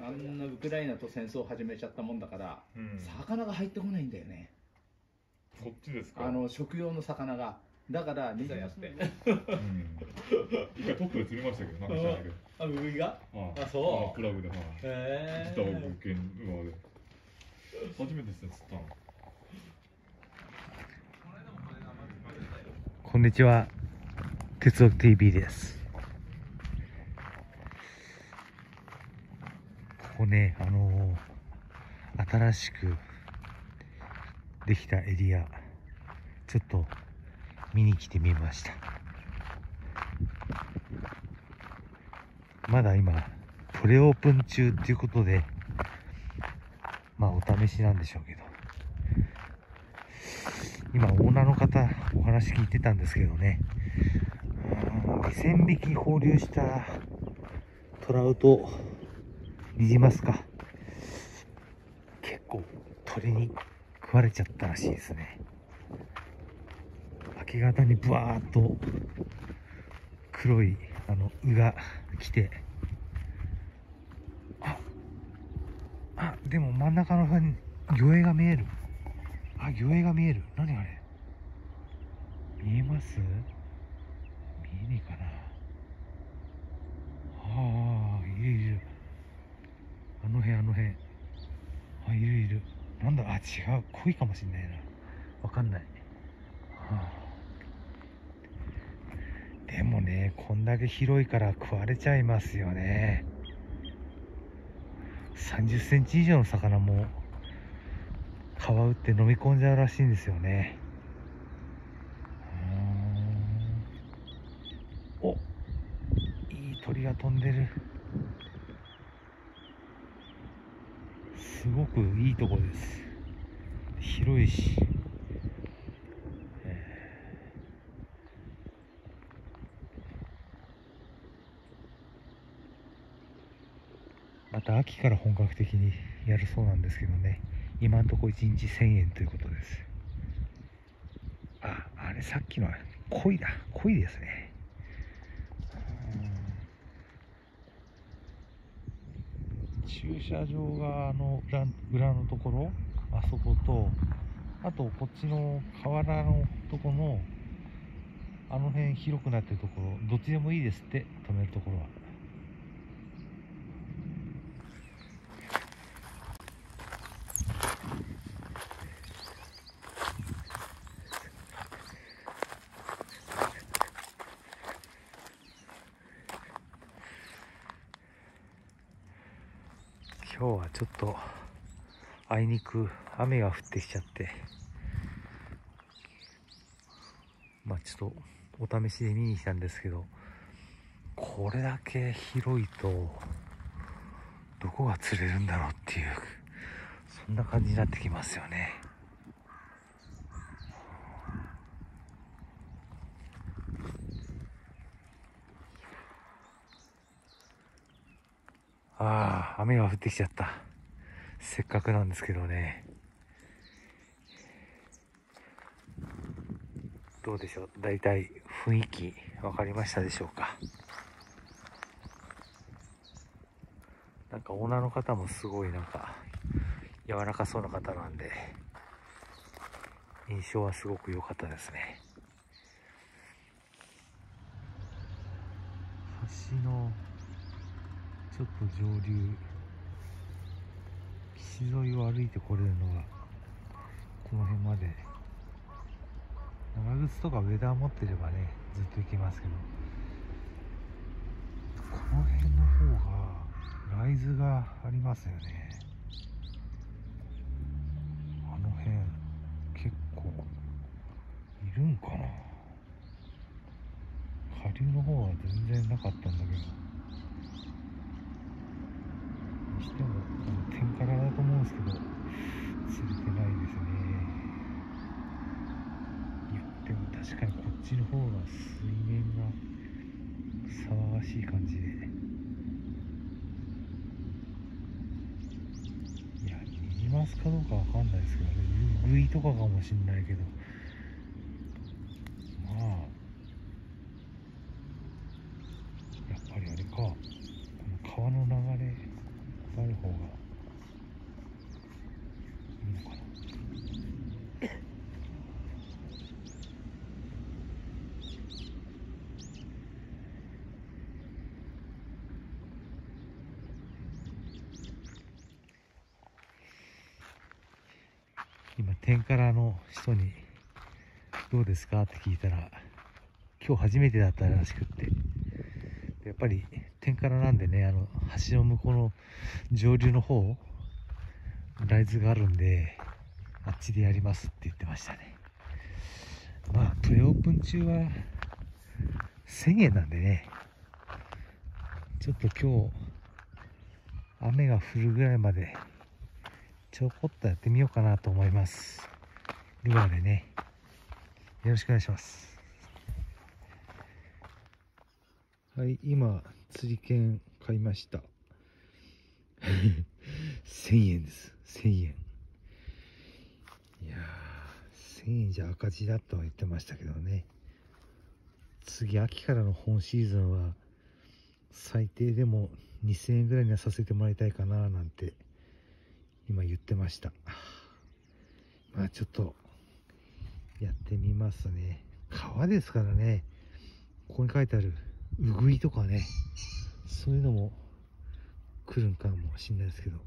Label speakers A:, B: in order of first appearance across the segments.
A: あんなウクライナと戦争を始めちゃったもんだから、
B: うん
A: 魚が入ってこないんだよね。
B: こっちですか？
A: あの食用の魚。がだからニザやって。
B: うん。一回トップで釣りましたけどなんか知らないけど。
A: あウグイが？
B: あ
A: あそう。
B: あプラグではい
A: へ
B: ギター。を物件側で。初めてですね釣ったの。
C: こんにちは。鉄道 TV です。こね、あのー新しくできたエリア、ちょっと見に来てみました。まだ今、プレオープン中っていうことで、まあお試しなんでしょうけど、今オーナーの方お話聞いてたんですけどね2000匹放流したトラウトニジマスか。結構鳥に食われちゃったらしいですね。明け方にブワーッと黒いあの鵜が来てああでも真ん中の辺に魚影が見える。あ、魚影が見える。何あれ？見えます？見えねえかな。あ、あ。の辺、あの辺。あ、いるいる。なんだ、あ、違う。濃いかもしんないな。わかんない。はあ、でもね、こんだけ広いから食われちゃいますよね。30センチ以上の魚も皮打って飲み込んじゃうらしいんですよねうーんおいい鳥が飛んでるすごくいいとこです。広いし、えー。また秋から本格的にやるそうなんですけどね。今のところ1日1000円ということです。ああれさっきのは鯉だ。鯉ですねうん駐車場があの裏のところあそことあとこっちの河原のとこのあの辺広くなってるところどっちでもいいですって止めるところは。今日はちょっとあいにく雨が降ってきちゃってまあちょっとお試しで見に来たんですけどこれだけ広いとどこが釣れるんだろうっていうそんな感じになってきますよね。ああ雨が降ってきちゃった。せっかくなんですけどね。どうでしょう？大体雰囲気分かりましたでしょうか？なんかオーナーの方もすごいなんか柔らかそうな方なんで印象はすごく良かったですね。橋のちょっと上流岸沿いを歩いてこれるのがこの辺まで。長靴とかウェダー持ってればねずっと行けますけど。この辺の方がライズがありますよねあの辺結構いるんかな下流の方は全然なかったんだけどにしてもあの天からだと思うんですけど釣れてないですね。言っても確かにこっちの方が水面が騒がしい感じでいや逃げますかどうかわかんないですけどね。ウグイとかかもしんないけどまあやっぱりあれかこの川の流れがある方がいいのかな今天からの人に「どうですか?」って聞いたら今日初めてだったらしくって。やっぱり天からなんでねあの橋の向こうの上流の方ライズがあるんであっちでやりますって言ってましたね。まあプレオープン中は1000円なんでね。ちょっと今日雨が降るぐらいまでちょこっとやってみようかなと思います。ルアーでね。よろしくお願いします。はい今釣り券買いました。1000円です。1000円。いやー1000円じゃ赤字だとは言ってましたけどね。次秋からの本シーズンは最低でも2000円ぐらいにはさせてもらいたいかななんて今言ってました。まあちょっとやってみますね。川ですからね。ここに書いてあるうぐいとかね。そういうのも来るんかもしれないですけど。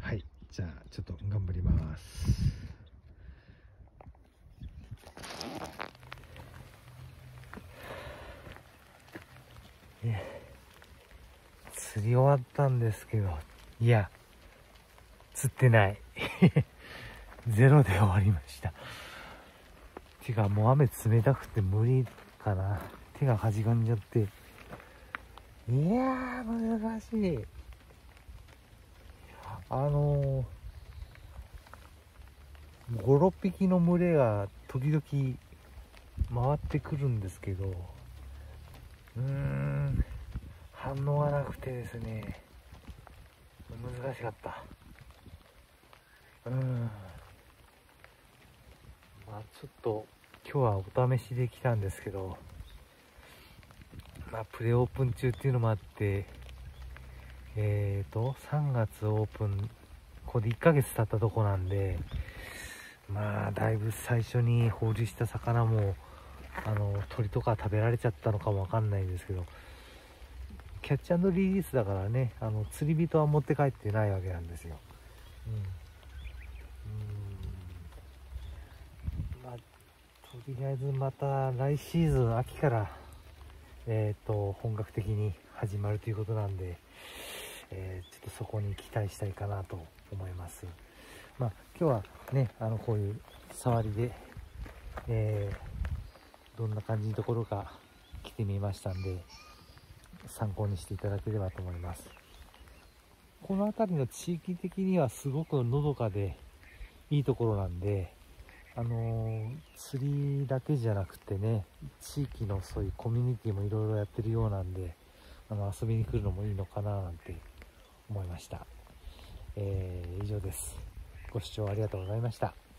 C: はい。じゃあちょっと頑張ります。ね釣り終わったんですけど。いや釣ってない。ゼロで終わりました。てかもう雨冷たくて無理かな。手がはじかんじゃって。いやー難しい。あのー、56匹の群れが時々回ってくるんですけど。うーん反応がなくてですね。難しかった。うん。まあちょっと今日はお試しで来たんですけどまあプレオープン中っていうのもあってえーと3月オープンここで1ヶ月経ったとこなんでまあだいぶ最初に放流した魚もあの鳥とか食べられちゃったのかもわかんないんですけどキャッチリリースだからねあの釣り人は持って帰ってないわけなんですよ。うん。まあとりあえずまた来シーズン秋からえっ、と本格的に始まるということなんで、えーちょっとそこに期待したいかなと思います。まあ今日はねあのこういう触りで、えーどんな感じのところか来てみましたんで参考にしていただければと思います。この辺りの地域的にはすごくのどかでいいところなんであの釣りだけじゃなくてね地域のそういうコミュニティもいろいろやってるようなんであの遊びに来るのもいいのかななんて思いました、えー以上です。ご視聴ありがとうございました。